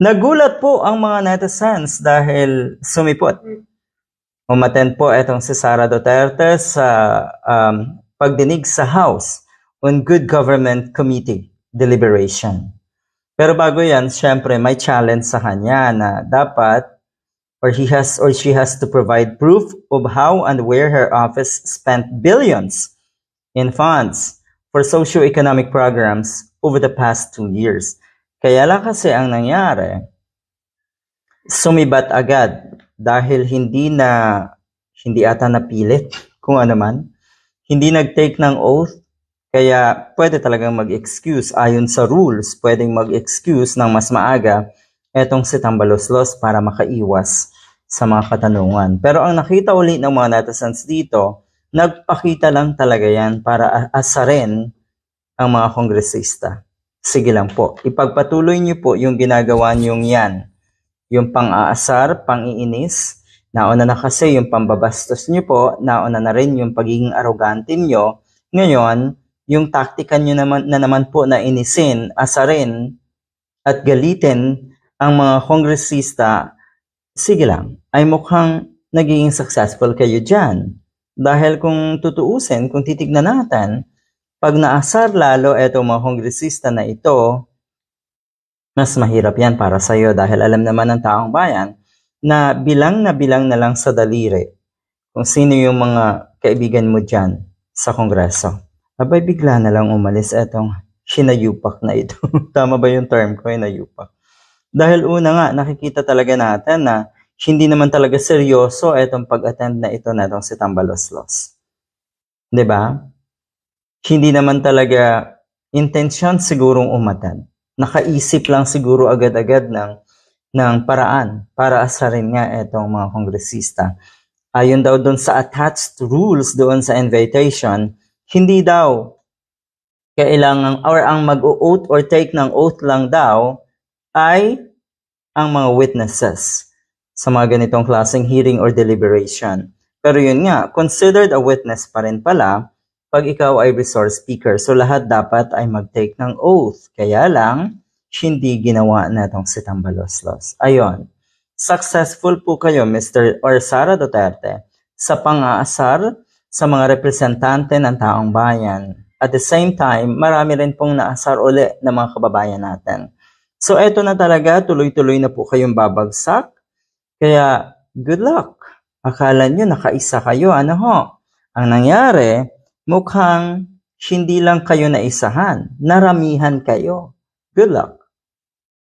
Nagulat po ang mga netizens dahil sumipot. Umaten po itong si Sara Duterte sa um, pagdinig sa House on Good Government Committee deliberation. Pero bago yan, syempre may challenge sa kanya na dapat or he has or she has to provide proof of how and where her office spent billions in funds for socio-economic programs over the past two years. Kaya lang kasi ang nangyari, sumibat agad dahil hindi na hindi ata napilit kung ano man. Hindi nag-take ng oath, kaya pwede talagang mag-excuse. Ayon sa rules, pwedeng mag-excuse ng mas maaga etong si Tambaloslos para makaiwas sa mga katanungan. Pero ang nakita uli ng mga netizens dito, nagpakita lang talaga yan para asarin ang mga kongresista. Sige lang po, ipagpatuloy niyo po yung ginagawa niyong yan. Yung pang-aasar, pang-iinis, nauna na kasi yung pambabastos niyo po, nauna na rin yung pagiging arrogante niyo. Ngayon, yung taktika niyo naman, na naman po na inisin, asarin, at galitin ang mga kongresista, sige lang, ay mukhang nagiging successful kayo dyan. Dahil kung tutuusin, kung titignan natin, pag naasar lalo etong mga kongresista na ito, mas mahirap yan para sa iyo dahil alam naman ng taong bayan na bilang na bilang na lang sa daliri kung sino yung mga kaibigan mo dyan sa kongreso. Abay, bigla na lang umalis etong hinayupak na ito. Tama ba yung term ko, hinayupak? Dahil una nga, nakikita talaga natin na hindi naman talaga seryoso itong pag-attend na ito na itong si Tambaloslos. ba? Diba? Hindi naman talaga intensyon sigurong umatan. Nakaisip lang siguro agad-agad ng, ng paraan para asarin nga itong mga kongresista. Ayon daw doon sa attached rules doon sa invitation, hindi daw kailangan or ang mag-oath or take ng oath lang daw ay ang mga witnesses sa mga ganitong klaseng hearing or deliberation. Pero yun nga, considered a witness pa rin pala pag ikaw ay resource speaker. So lahat dapat ay mag-take ng oath. Kaya lang, hindi ginawa na itong si Tambaloslos. Ayon, successful po kayo, Mr. or Sara Duterte, sa pang-aasar sa mga representante ng taong bayan. At the same time, marami rin pong naasar uli ng mga kababayan natin. So eto na talaga, tuloy-tuloy na po kayong babagsak. Kaya, good luck. Akala nyo nakaisa kayo, ano ho? Ang nangyari, Mukhang hindi lang kayo naisahan, naramihan kayo. Good luck!